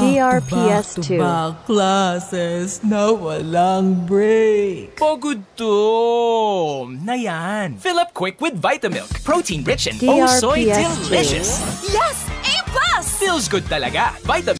DRPS2. Back classes na walang break. Pagod to. Na yan. Fill up quick with Vitamilk. Protein rich and oh soy delicious. Yes! A+! Feels good talaga. Vitamilk.